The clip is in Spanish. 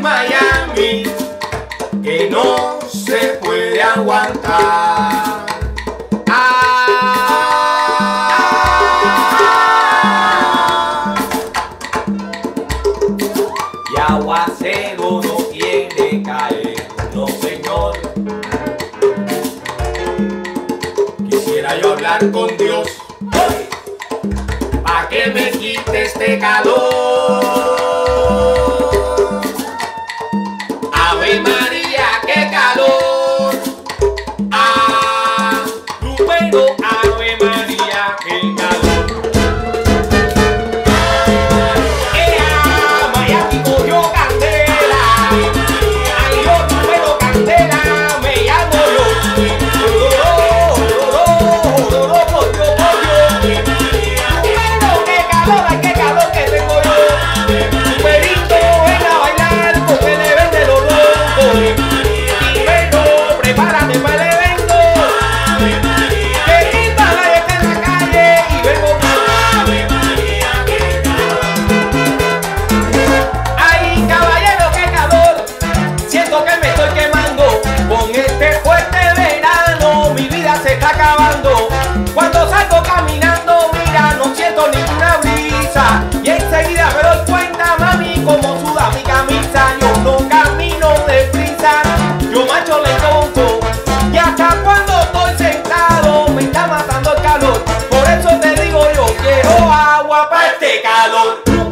Miami, que no se puede aguantar. Aguacero no quiere caer, no señor. Quisiera yo hablar con Dios, pa' que me quite este calor. Ave María, qué calor. Ah, de calor.